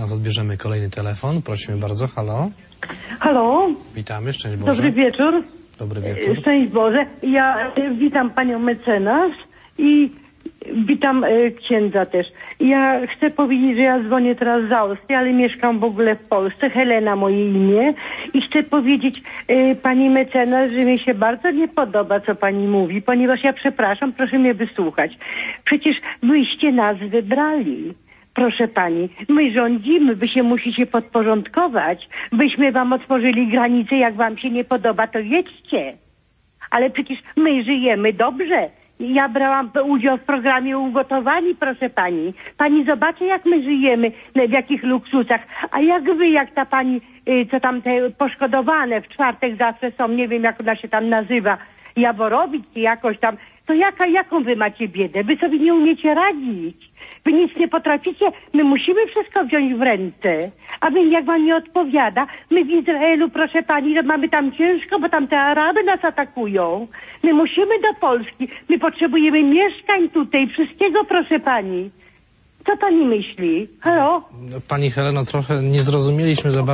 mecenas odbierzemy kolejny telefon. Prosimy bardzo. Halo. Halo, Witamy. Szczęść Boże. dobry wieczór. Dobry wieczór. Szczęść Boże. Ja e, witam panią mecenas i witam e, księdza też. Ja chcę powiedzieć, że ja dzwonię teraz z Austrii, ale mieszkam w ogóle w Polsce. Helena moje imię. I chcę powiedzieć e, pani mecenas, że mi się bardzo nie podoba, co pani mówi, ponieważ ja przepraszam, proszę mnie wysłuchać. Przecież wyście nas wybrali. Proszę pani, my rządzimy, wy się musicie podporządkować. Byśmy wam otworzyli granice, jak wam się nie podoba, to jedźcie. Ale przecież my żyjemy dobrze. Ja brałam udział w programie Ugotowani, proszę pani. Pani zobaczy, jak my żyjemy, w jakich luksusach. A jak wy, jak ta pani, y, co tam te poszkodowane w czwartek zawsze są, nie wiem, jak ona się tam nazywa, Jaworowicz czy jakoś tam, to jaka, jaką wy macie biedę? Wy sobie nie umiecie radzić. Wy nic nie potraficie, my musimy wszystko wziąć w ręce. A wy jak wam nie odpowiada, my w Izraelu, proszę pani, że mamy tam ciężko, bo tam te Araby nas atakują. My musimy do Polski, my potrzebujemy mieszkań tutaj, wszystkiego, proszę pani. Co pani myśli? Halo? Pani Heleno, trochę nie zrozumieliśmy za bardzo.